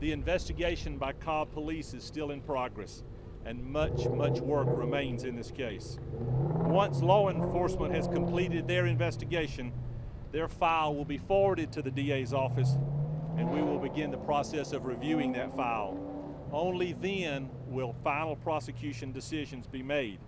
The investigation by Cobb Police is still in progress, and much, much work remains in this case. Once law enforcement has completed their investigation, their file will be forwarded to the DA's office, and we will begin the process of reviewing that file. Only then will final prosecution decisions be made.